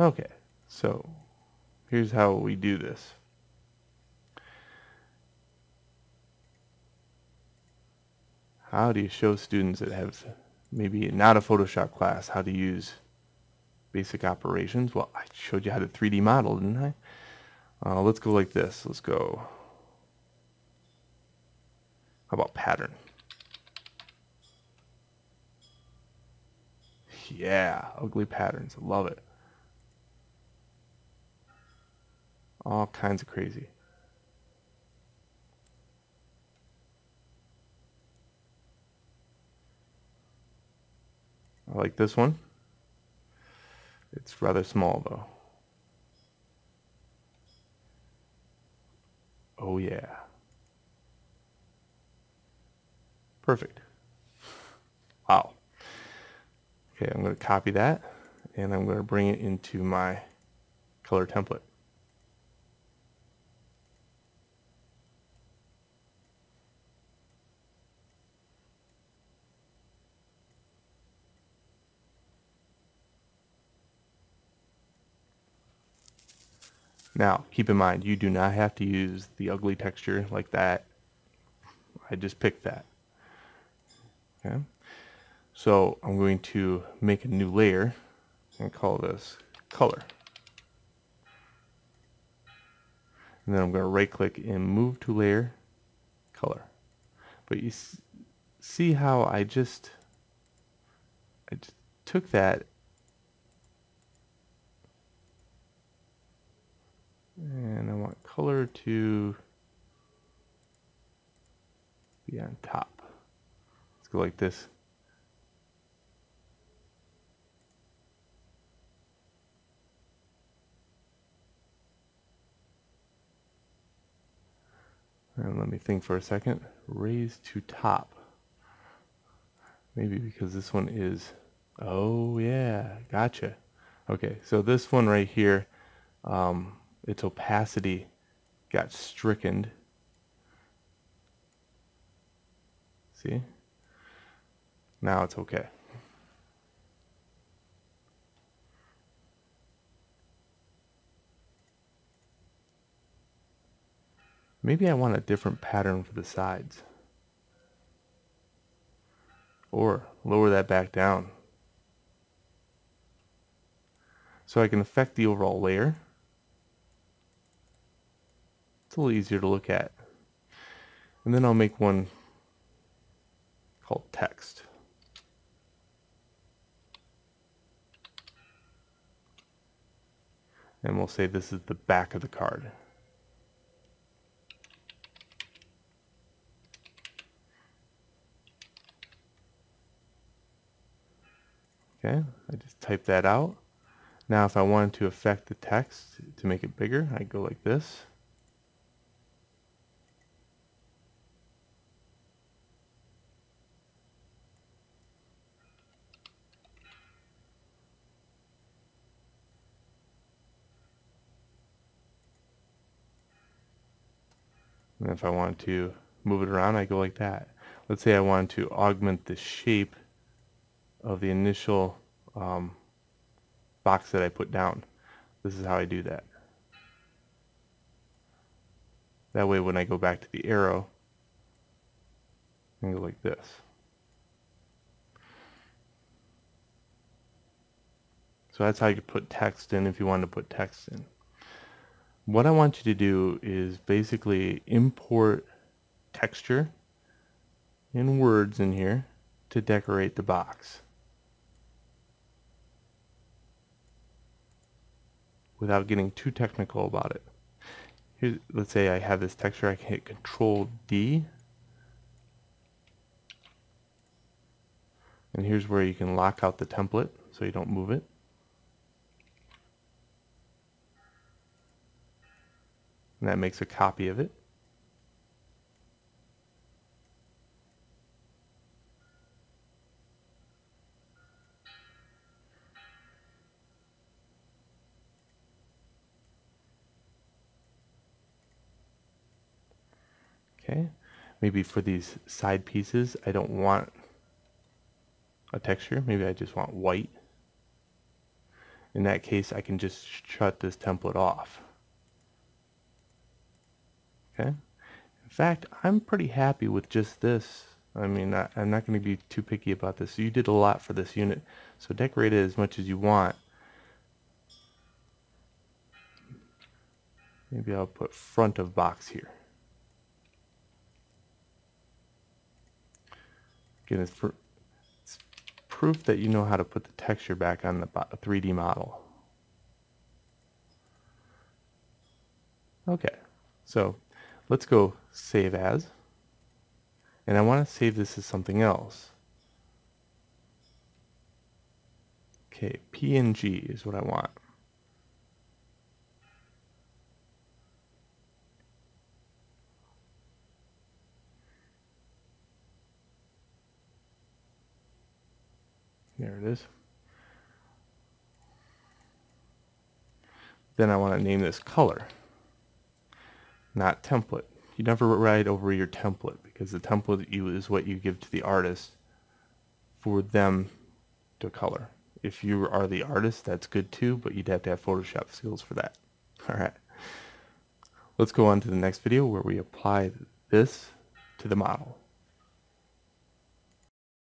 Okay, so here's how we do this. How do you show students that have maybe not a Photoshop class how to use basic operations? Well, I showed you how to 3D model, didn't I? Uh, let's go like this. Let's go. How about pattern? Yeah, ugly patterns. I love it. All kinds of crazy. I like this one. It's rather small though. Oh yeah. Perfect. Wow. Okay, I'm going to copy that and I'm going to bring it into my color template. Now, keep in mind, you do not have to use the ugly texture like that. I just picked that. Okay. So I'm going to make a new layer and call this color. And then I'm going to right click and move to layer color. But you see how I just I just took that and I want color to be on top. Let's go like this. And let me think for a second. Raise to top. Maybe because this one is, oh yeah, gotcha. Okay, so this one right here, um, its opacity got stricken. See? Now it's okay. Maybe I want a different pattern for the sides. Or lower that back down. So I can affect the overall layer. It's a little easier to look at. And then I'll make one called text. And we'll say this is the back of the card. Okay, I just type that out. Now if I wanted to affect the text to make it bigger, I go like this. And if I want to move it around, I go like that. Let's say I want to augment the shape of the initial um, box that I put down. This is how I do that. That way when I go back to the arrow, I go like this. So that's how you put text in if you want to put text in what I want you to do is basically import texture and words in here to decorate the box. Without getting too technical about it. Here, let's say I have this texture, I can hit Control D. And here's where you can lock out the template so you don't move it. And that makes a copy of it. Okay, maybe for these side pieces, I don't want a texture. Maybe I just want white. in that case I can just shut this template off. Okay. In fact, I'm pretty happy with just this. I mean, I, am not going to be too picky about this. You did a lot for this unit. So decorate it as much as you want. Maybe I'll put front of box here. Again, it's, for, it's proof that you know how to put the texture back on the 3D model. Okay, so let's go save as. And I want to save this as something else. Okay, PNG is what I want. There it is. Then I want to name this color, not template. You never write over your template because the template is what you give to the artist for them to color. If you are the artist, that's good too, but you'd have to have Photoshop skills for that. All right. Let's go on to the next video where we apply this to the model.